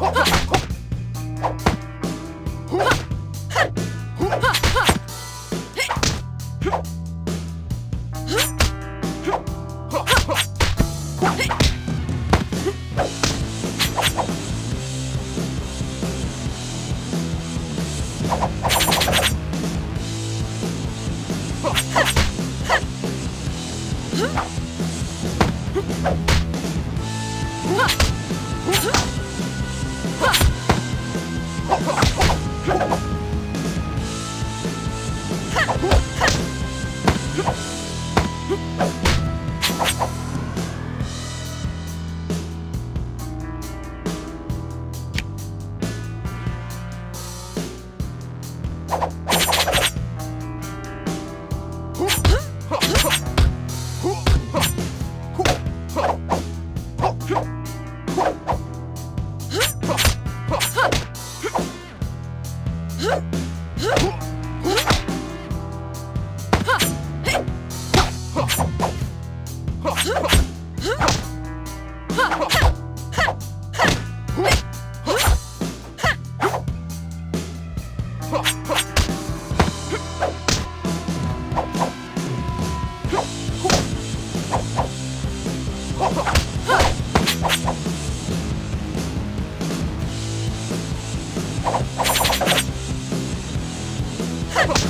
我 Huh!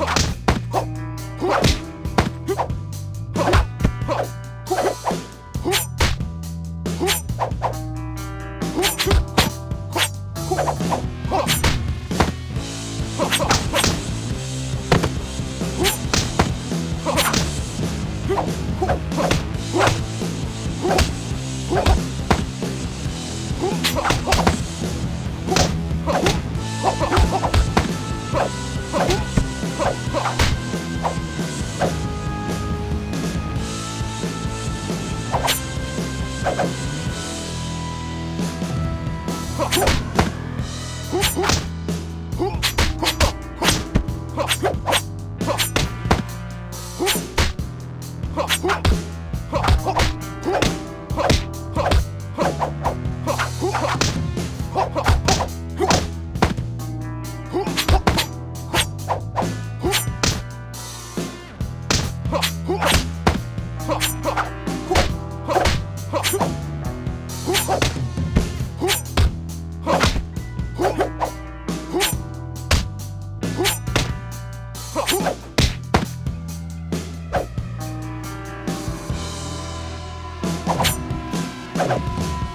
Oh, Huh, huh. Bye.